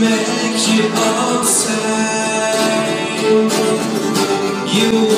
make you time. You